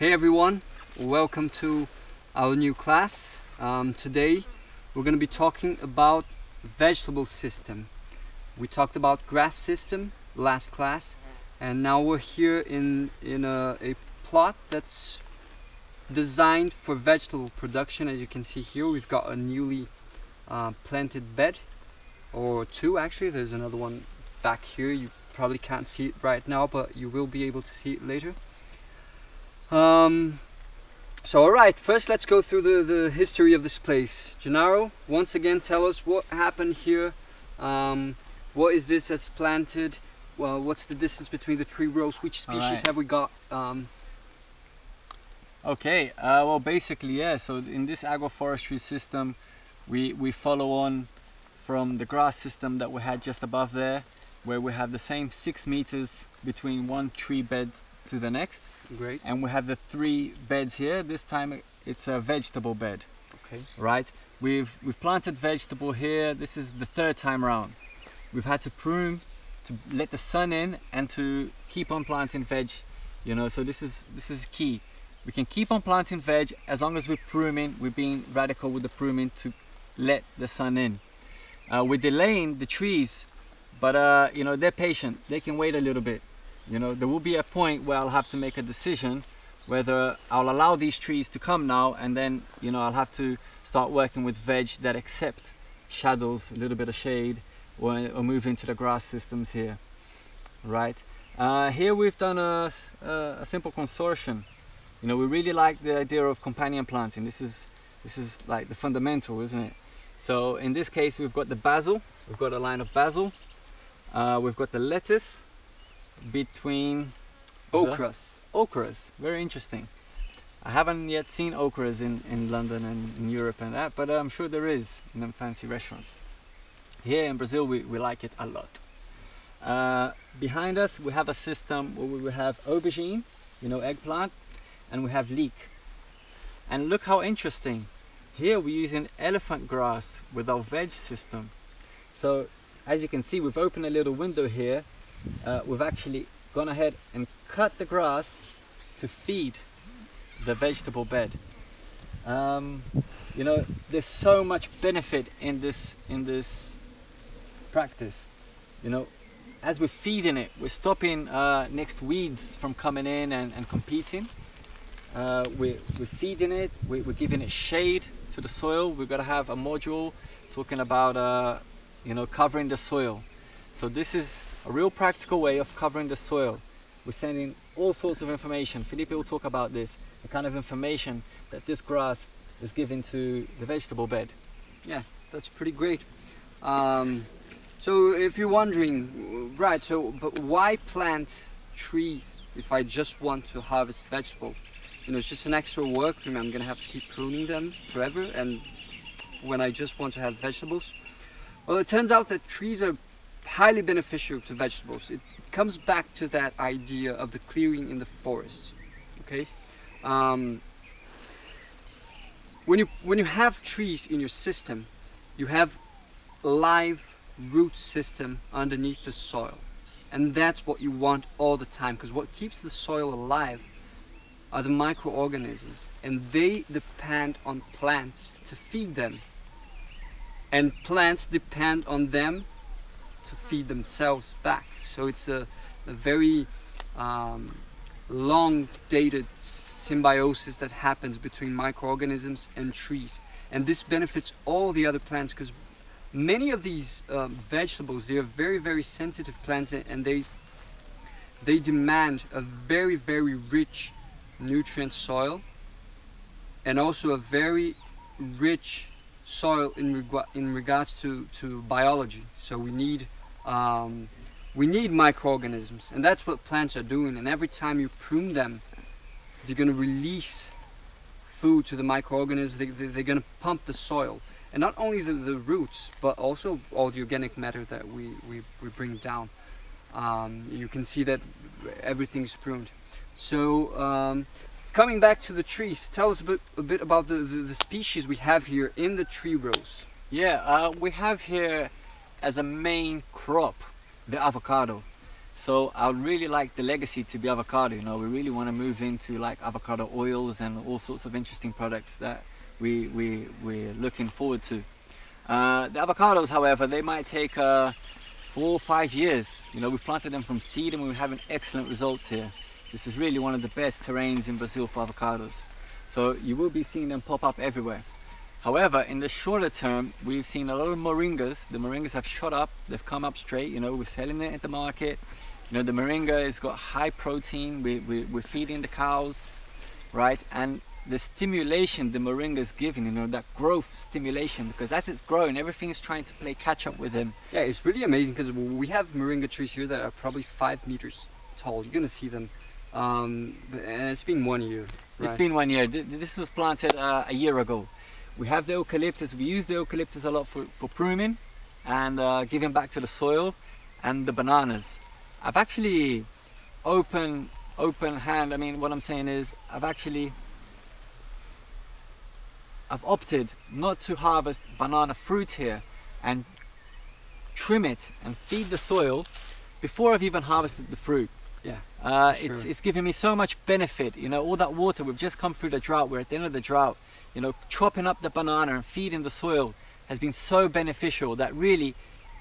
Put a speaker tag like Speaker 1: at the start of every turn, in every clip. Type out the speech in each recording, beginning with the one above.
Speaker 1: Hey everyone, welcome to our new class. Um, today we're going to be talking about vegetable system. We talked about grass system last class and now we're here in, in a, a plot that's designed for vegetable production. As you can see here we've got a newly uh, planted bed or two actually. There's another one back here. You probably can't see it right now but you will be able to see it later. Um, so alright, first let's go through the, the history of this place. Gennaro, once again tell us what happened here. Um, what is this that's planted? Well, what's the distance between the tree rows? Which species
Speaker 2: Alright.
Speaker 1: have we got? Um,
Speaker 2: Okay, uh, well basically yeah, so in this agroforestry system we, we follow on from the grass system that we had just above there where we have the same six meters between one tree bed to the next
Speaker 1: great.
Speaker 2: and we have the three beds here. This time it's a vegetable bed,
Speaker 1: Okay.
Speaker 2: right? We've, we've planted vegetable here. This is the third time round. We've had to prune to let the sun in and to keep on planting veg, you know, so this is, this is key. We can keep on planting veg as long as we're pruning, we're being radical with the pruning to let the sun in. Uh, we're delaying the trees, but uh, you know, they're patient. They can wait a little bit. You know, there will be a point where I'll have to make a decision whether I'll allow these trees to come now and then, you know, I'll have to start working with veg that accept shadows, a little bit of shade, or, or move into the grass systems here, right? Uh, here we've done a simple consortium. You know, we really like the idea of companion planting. This is, this is like the fundamental, isn't it? So in this case, we've got the basil. We've got a line of basil. Uh, we've got the lettuce between
Speaker 1: Okras.
Speaker 2: okras. Very interesting. I haven't yet seen okras in, in London and in Europe and that, but I'm sure there is in them fancy restaurants. Here in Brazil, we, we like it a lot. Uh, behind us, we have a system where we have aubergine, you know, eggplant, and we have leek. And look how interesting. Here we're using elephant grass with our veg system. So as you can see, we've opened a little window here. Uh, we've actually gone ahead and cut the grass to feed the vegetable bed. Um, you know, there's so much benefit in this in this practice. You know, as we're feeding it, we're stopping uh, next weeds from coming in and, and competing. Uh, we're, we're feeding it, we're, we're giving it shade to the soil. We've got to have a module talking about, uh, you know, covering the soil. So this is a real practical way of covering the soil. We're sending all sorts of information. Felipe will talk about this, the kind of information that this grass is giving to the vegetable bed.
Speaker 1: Yeah, that's pretty great. Um, so if you're wondering, right, so but why plant trees if I just want to harvest vegetable? You know, it's just an extra work for me. I'm gonna have to keep pruning them forever and when I just want to have vegetables. Well, it turns out that trees are highly beneficial to vegetables. It comes back to that idea of the clearing in the forest. Okay, um, when you when you have trees in your system, you have live root system underneath the soil, and that's what you want all the time. Because what keeps the soil alive are the microorganisms, and they depend on plants to feed them, and plants depend on them to feed themselves back. So it's a, a very um, long dated symbiosis that happens between microorganisms and trees. And this benefits all the other plants because many of these um, vegetables, they are very, very sensitive plants and they, they demand a very, very rich nutrient soil and also a very rich soil in, reg- in regards to, to biology. So we need um, we need microorganisms, and that's what plants are doing. And every time you prune them, they're going to release food to the microorganisms. They, they, they're going to pump the soil, and not only the, the roots, but also all the organic matter that we, we, we bring down. Um, you can see that everything's pruned. So um, coming back to the trees, tell us a bit, a bit about the, the, the species we have here in the tree rows.
Speaker 2: Yeah, uh, we have here as a main crop the avocado. So I really like the legacy to be avocado. You know, we really want to move into like avocado oils and all sorts of interesting products that we we we're looking forward to. Uh, the avocados, however, they might take uh, four or five years. You know, we've planted them from seed and we're having excellent results here. This is really one of the best terrains in Brazil for avocados. So you will be seeing them pop up everywhere. However, in the shorter term, we've seen a lot of moringas. The moringas have shot up, they've come up straight, you know, we're selling it at the market. You know, the moringa has got high protein, we, we, we're feeding the cows, right? And the stimulation the moringa is giving, you know, that growth stimulation, because as it's growing, everything is trying to play catch up with him.
Speaker 1: Yeah, it's really amazing because we have moringa trees here that are probably five meters tall. You're gonna see them, um, and it's been one year.
Speaker 2: It's
Speaker 1: right?
Speaker 2: been one year. This was planted uh, a year ago. We have the eucalyptus. We use the eucalyptus a lot for, for pruning and uh, giving back to the soil and the bananas. I've actually open open hand. I mean, what I'm saying is I've actually I've opted not to harvest banana fruit here and trim it and feed the soil before I've even harvested the fruit.
Speaker 1: Yeah.
Speaker 2: Uh,
Speaker 1: Sure.
Speaker 2: It's it's giving me so much benefit. You know, all that water we've just come through the drought. We're at the end of the drought. You know, chopping up the banana and feeding the soil has been so beneficial that really,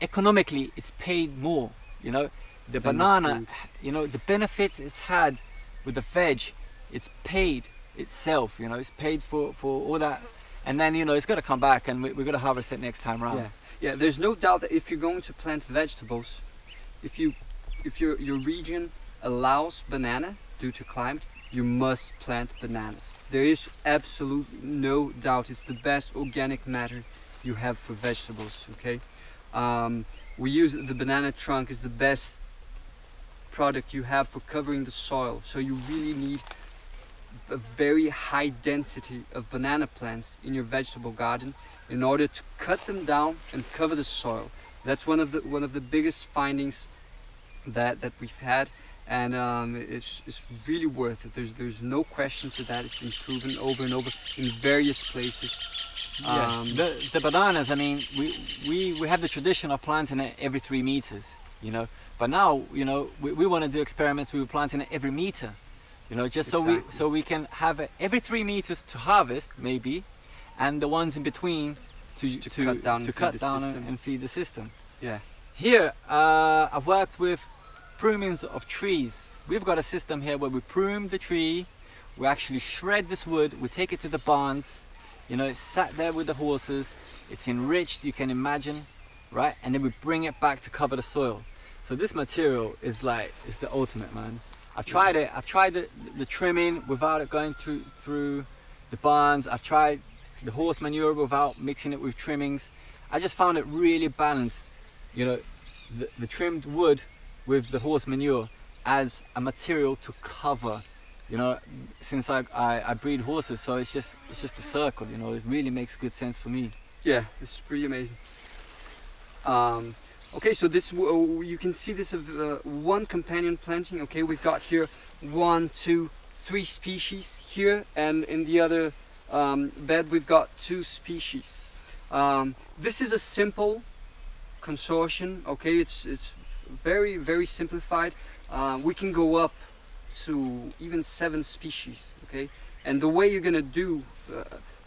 Speaker 2: economically, it's paid more. You know, the
Speaker 1: Than
Speaker 2: banana.
Speaker 1: fruit.
Speaker 2: you know, the benefits it's had with the veg, it's paid itself. You know, it's paid for for all that, and then you know it's got to come back, and we, we're going to harvest it next time round.
Speaker 1: Yeah, yeah. There's no doubt that if you're going to plant vegetables, if you, if your your region allows banana due to climate, you must plant bananas. There is absolutely no doubt. It's the best organic matter you have for vegetables. Okay, um, we use the banana trunk is the best product you have for covering the soil. So you really need a very high density of banana plants in your vegetable garden in order to cut them down and cover the soil. That's one of the one of the biggest findings that that we've had, and um, it's it's really worth it. There's there's no question to that. It's been proven over and over in various places.
Speaker 2: Yeah,
Speaker 1: Um,
Speaker 2: the, the bananas, I mean, we, we, we have the tradition of planting it every three meters, you know. But now, you know, we, we want to do experiments, we were planting it every meter, you know, just so we so we can have it every three meters to harvest, maybe, and the ones in between to,
Speaker 1: To
Speaker 2: to,
Speaker 1: cut down
Speaker 2: to cut down and, and feed the system.
Speaker 1: yeah.
Speaker 2: Here, uh, I've worked with prunings of trees. We've got a system here where we prune the tree, we actually shred this wood, we take it to the barns, you know, it's sat there with the horses, it's enriched, you can imagine, right? And then we bring it back to cover the soil. So this material is like, is the ultimate, man. I've tried it, I've tried the, the trimming without it going through, through the barns, I've tried the horse manure without mixing it with trimmings. I just found it really balanced, you know, the, the trimmed wood with the horse manure as a material to cover you know since I, I, I breed horses so it's just it's just a circle you know it really makes good sense for me
Speaker 1: Yeah, it's pretty amazing. Um, okay, so this you can see this of uh, one companion planting. Okay, we've got here one, two, three species here, and in the other um, bed we've got two species. Um, this is a simple consortium. Okay, it's it's very very simplified. Uh, we can go up to even seven species. Okay, and the way you're gonna do, uh,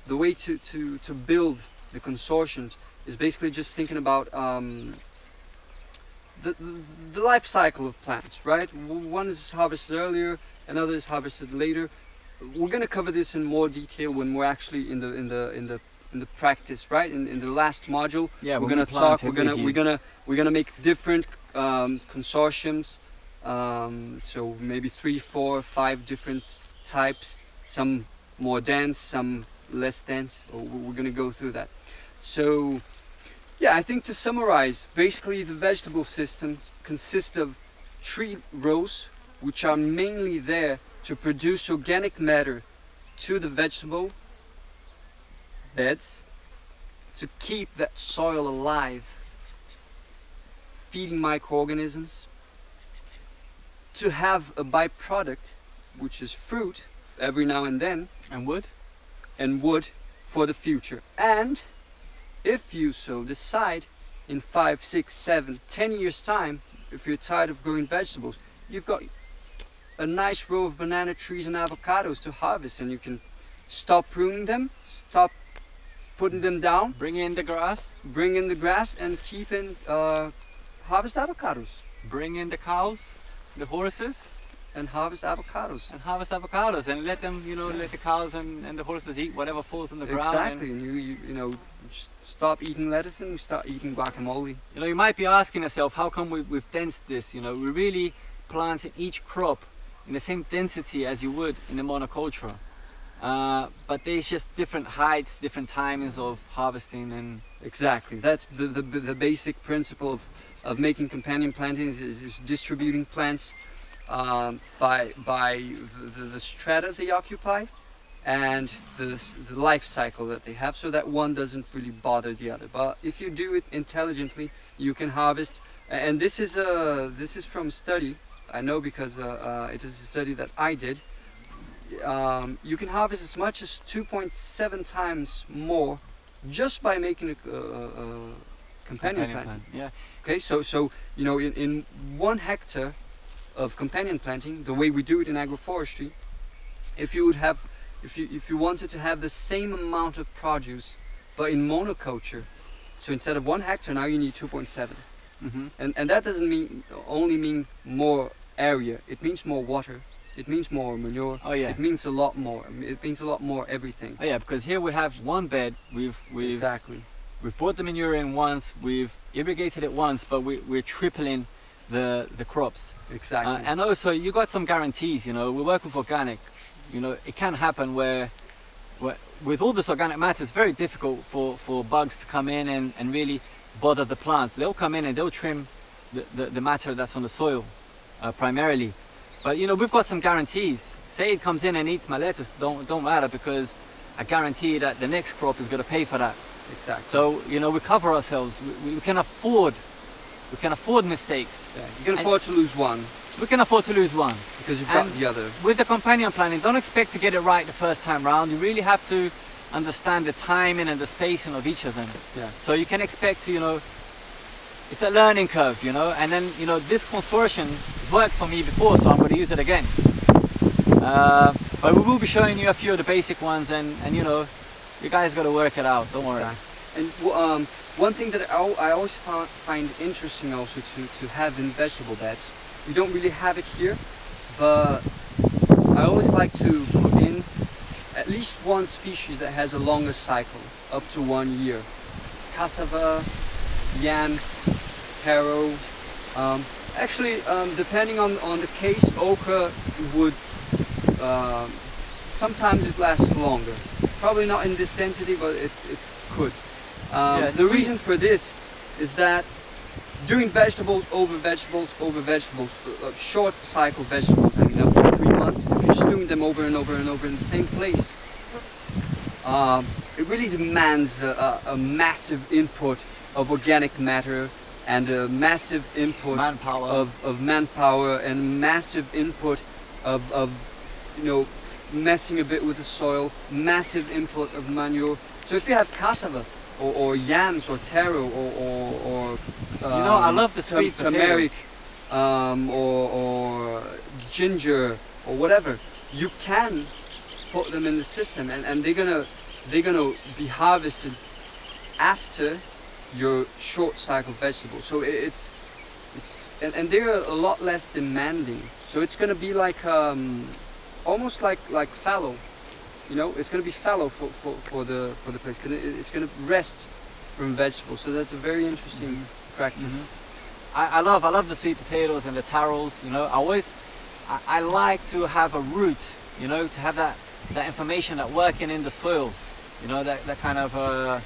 Speaker 1: the way to to to build the consortiums is basically just thinking about um, the, the, life cycle of plants, right? One is harvested earlier, another is harvested later. We're going to cover this in more detail when we're actually in the in the in the in the practice, right? In, in the last module,
Speaker 2: yeah
Speaker 1: we're gonna talk. We're gonna we're gonna we're gonna make different um, consortiums. Um, so maybe three, four, five different types. Some more dense, some less dense. We're gonna go through that. So, yeah, I think to summarize, basically the vegetable system consists of tree rows, which are mainly there to produce organic matter to the vegetable beds to keep that soil alive, feeding microorganisms, to have a byproduct, which is fruit, every now and then,
Speaker 2: and wood
Speaker 1: and wood for the future. And if you so decide in five, six, seven, ten years' time, if you're tired of growing vegetables, you've got a nice row of banana trees and avocados to harvest, and you can stop pruning them, stop putting them down,
Speaker 2: Bring in the grass,
Speaker 1: bring in the grass, and keep in uh, harvest avocados
Speaker 2: bring in the cows, the horses,
Speaker 1: and harvest avocados.
Speaker 2: and harvest avocados and let them, you know, let the cows and, and the horses eat whatever falls on the ground.
Speaker 1: Exactly,
Speaker 2: And,
Speaker 1: and you, you you know just stop eating lettuce and you start eating guacamole.
Speaker 2: you know, you might be asking yourself, how come we, we've densed this? You know, we really planting each crop in the same density as you would in the monoculture. Uh, but there's just different heights, different timings of harvesting and
Speaker 1: Exactly, that's the the, the basic principle of, of making companion plantings is, is distributing plants um, by by the, the, strata they occupy and the, the life cycle that they have so that one doesn't really bother the other. But if you do it intelligently you can harvest. And this is a this is from study. I know because uh, uh, it is a study that i did um, you can harvest as much as 2.7 times more just by making a, a, a companion, plant.
Speaker 2: Yeah.
Speaker 1: Okay, so so you know, in, in one hectare of companion planting, the way we do it in agroforestry, if you would have, if you if you wanted to have the same amount of produce, but in monoculture, so instead of one hectare now you need 2.7, Mm
Speaker 2: -hmm.
Speaker 1: and and that doesn't mean only mean more area. It means more water. It means more manure.
Speaker 2: Oh yeah.
Speaker 1: It means a lot more. It means a lot more everything.
Speaker 2: Oh yeah, because here we have one bed. We've we've
Speaker 1: exactly.
Speaker 2: we've brought the manure in once. We've irrigated it once, but we, we're tripling the the crops.
Speaker 1: Exactly.
Speaker 2: Uh, and also, you got some guarantees. You know, we work with organic. You know, it can happen where, where with all this organic matter, it's very difficult for, for bugs to come in and, and really bother the plants. They'll come in and they'll trim the, the, the matter that's on the soil uh, primarily. But you know, we've got some guarantees. Say it comes in and eats my lettuce, don't don't matter because I guarantee that the next crop is going to pay for that.
Speaker 1: exactly.
Speaker 2: So you know, we cover ourselves. We, we can afford. We can afford mistakes.
Speaker 1: yeah, you can
Speaker 2: and-
Speaker 1: afford to lose one
Speaker 2: We can afford to lose one.
Speaker 1: because you've got
Speaker 2: And-
Speaker 1: the other.
Speaker 2: With the companion planting, don't expect to get it right the first time round. You really have to understand the timing and the spacing of each of them.
Speaker 1: Yeah.
Speaker 2: So you can expect to, you know, it's a learning curve, you know, and then, you know, this consortium has worked for me before, so I'm going to use it again. Uh, but we will be showing you a few of the basic ones, and, and you know, you guys got to work it out. Don't worry.
Speaker 1: And um, one thing that I, I always find interesting also to, to have in vegetable beds, we don't really have it here, but I always like to put in at least one species that has a longer cycle, up to one year. Cassava, yams, taro. Um, actually, um, depending on, on the case, okra would um, sometimes it lasts longer. Probably not in this density, but it, it could. Um,
Speaker 2: Yeah,
Speaker 1: the reason for this is that doing vegetables over vegetables over vegetables, uh, uh, short cycle vegetables, I mean up to three months, if you're just doing them over and over and over in the same place, um, it really demands a, a, a massive input of organic matter and a massive input
Speaker 2: Manpower.
Speaker 1: of, of manpower and massive input of, of you know messing a bit with the soil, massive input of manure. So if you have cassava or, or yams or taro or, or, or
Speaker 2: You know, I
Speaker 1: um,
Speaker 2: love the sweet
Speaker 1: turmeric um, or, or ginger or whatever, you can put them in the system and, and they're gonna they're gonna be harvested after your short cycle vegetables. So it, it's it's and, and they're a lot less demanding. So it's gonna be like um, almost like like fallow. You know, it's gonna be fallow for, for, for the for the place. It's gonna rest from vegetables. So that's a very interesting practice.
Speaker 2: Mhm. I, I love I love the sweet potatoes and the taros. You know, I always I, I like to have a root. You know, to have that that information that working in the soil. You know, that that kind of uh,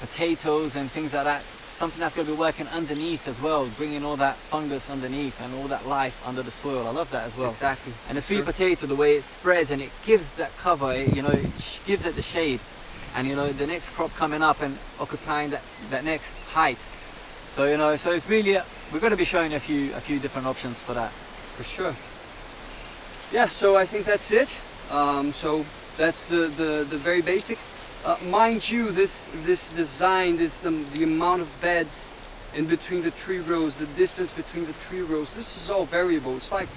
Speaker 2: potatoes and things like that. Something that's going to be working underneath as well, bringing all that fungus underneath and all that life under the soil. I love that as well.
Speaker 1: Exactly.
Speaker 2: And the sweet
Speaker 1: Sure.
Speaker 2: potato, the way it spreads and it gives that cover, it, you know, it gives it the shade. And you know, the next crop coming up and occupying that, that next height. So you know, so it's really, we're going to be showing a few, a few different options for that.
Speaker 1: For sure. Yeah, so I think that's it. Um, so that's the, the, the very basics. Uh, mind you, this this design, this um, the amount of beds in between the tree rows, the distance between the tree rows. This is all variable. It's like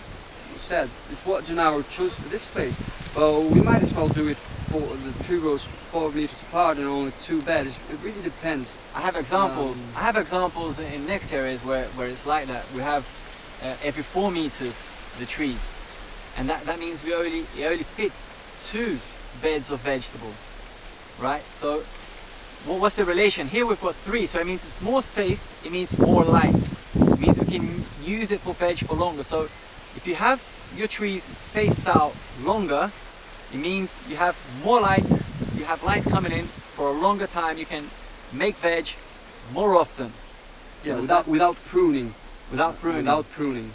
Speaker 1: you said, it's what Gennaro chose for this place. But we might as well do it for the tree rows four meters apart and only two beds. It really depends.
Speaker 2: I have examples.
Speaker 1: Um,
Speaker 2: I have examples in next areas where, where it's like that. We have uh, every four meters the trees, and that, that means we only it only fits two beds of vegetable, right? So what, what's the relation? Here we've got three, so it means it's more spaced. It means more light. It means we can use it for veg for longer. So if you have your trees spaced out longer, it means you have more light. You have light coming in for a longer time. You can make veg more often
Speaker 1: Yeah, without without pruning.
Speaker 2: without pruning.
Speaker 1: Without pruning.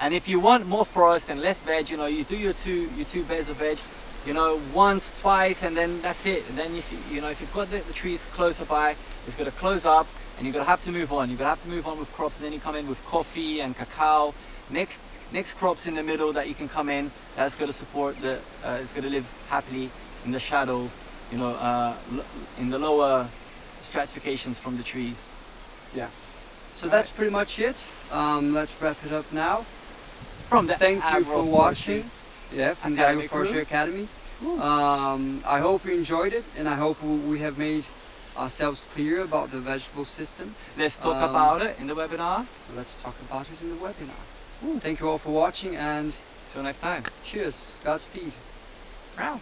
Speaker 2: And if you want more forest and less veg, you know, you do your two your two beds of veg, you know, once, twice, and then that's it. And then if you you know if you've got the, the trees closer by, it's gonna close up, and you're gonna have to move on. You're gonna have to move on with crops, and then you come in with coffee and cacao. Next next crops in the middle that you can come in. That's gonna support the. Uh, it's gonna live happily in the shadow, you know, uh, in the lower stratifications from the trees. Yeah.
Speaker 1: So that's pretty much it. Um, let's wrap it up now.
Speaker 2: From the
Speaker 1: Thank you for watching. Yeah, from the
Speaker 2: Academy crew.
Speaker 1: Academy. Um, I hope you enjoyed it, and I hope we have made ourselves clear about the vegetable system.
Speaker 2: Let's talk
Speaker 1: Um,
Speaker 2: about it in the webinar.
Speaker 1: Let's talk about it in the webinar. Thank you all for watching, and
Speaker 2: Till next time.
Speaker 1: cheers. Godspeed.
Speaker 2: Round.